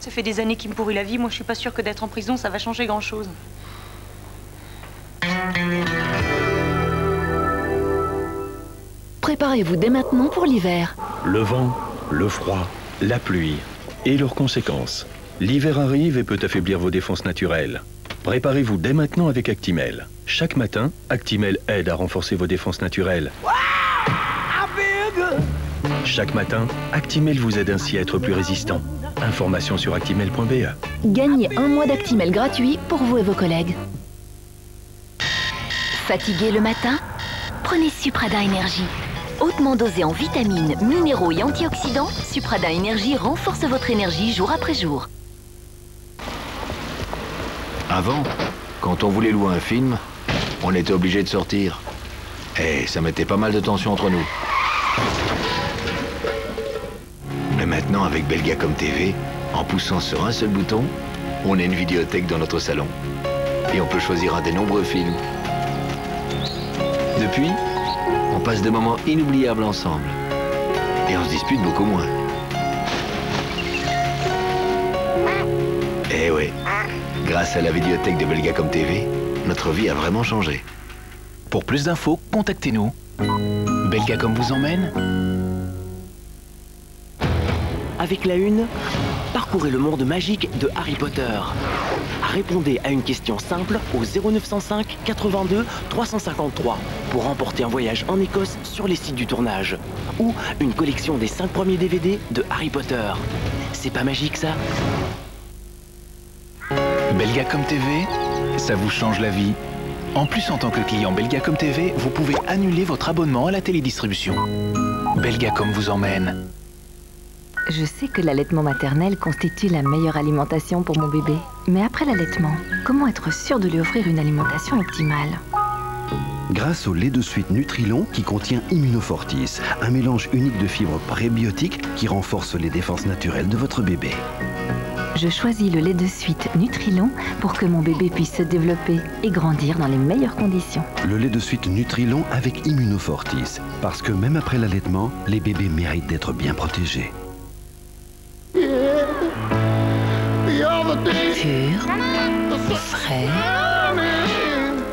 Ça fait des années qu'il me pourrit la vie. Moi, je suis pas sûre que d'être en prison, ça va changer grand-chose. Préparez-vous dès maintenant pour l'hiver. Le vent, le froid, la pluie et leurs conséquences. L'hiver arrive et peut affaiblir vos défenses naturelles. Préparez-vous dès maintenant avec Actimel. Chaque matin, Actimel aide à renforcer vos défenses naturelles. Chaque matin, Actimel vous aide ainsi à être plus résistant. Information sur actimel.be. Gagnez un mois d'Actimel gratuit pour vous et vos collègues. Fatigué le matin? Prenez Suprada Énergie. Hautement dosé en vitamines, minéraux et antioxydants, Suprada Énergie renforce votre énergie jour après jour. Avant, quand on voulait louer un film, on était obligé de sortir. Et ça mettait pas mal de tension entre nous. Maintenant, avec Belgacom TV, en poussant sur un seul bouton, on a une vidéothèque dans notre salon. Et on peut choisir un des nombreux films. Depuis, on passe des moments inoubliables ensemble. Et on se dispute beaucoup moins. Eh ouais, grâce à la vidéothèque de Belgacom TV, notre vie a vraiment changé. Pour plus d'infos, contactez-nous. Belgacom vous emmène Avec la une, parcourez le monde magique de Harry Potter. Répondez à une question simple au 0905 82 353 pour remporter un voyage en Écosse sur les sites du tournage. Ou une collection des 5 premiers DVD de Harry Potter. C'est pas magique ça? Belgacom TV, ça vous change la vie. En plus, en tant que client Belgacom TV, vous pouvez annuler votre abonnement à la télédistribution. Belgacom vous emmène. Je sais que l'allaitement maternel constitue la meilleure alimentation pour mon bébé. Mais après l'allaitement, comment être sûr de lui offrir une alimentation optimale? Grâce au lait de suite Nutrilon qui contient Immunofortis, un mélange unique de fibres prébiotiques qui renforce les défenses naturelles de votre bébé. Je choisis le lait de suite Nutrilon pour que mon bébé puisse se développer et grandir dans les meilleures conditions. Le lait de suite Nutrilon avec Immunofortis, parce que même après l'allaitement, les bébés méritent d'être bien protégés. Pur, frais,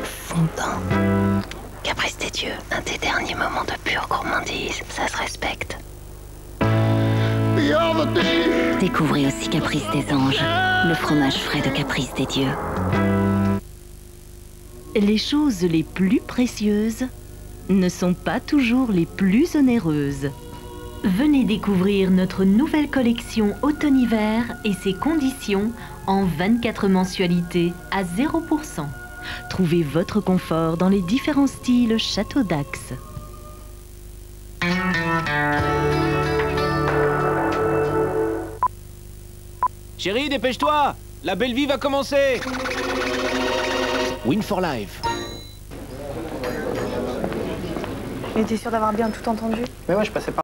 fondant. Caprice des dieux, un des derniers moments de pure gourmandise, ça se respecte. Découvrez aussi Caprice des anges, le fromage frais de Caprice des dieux. Les choses les plus précieuses ne sont pas toujours les plus onéreuses. Venez découvrir notre nouvelle collection automne-hiver et ses conditions en 24 mensualités à 0%. Trouvez votre confort dans les différents styles Château d'Axe. Chérie, dépêche-toi La belle vie va commencer Win for Life. Mais t'es sûr d'avoir bien tout entendu? Mais ouais, je passais par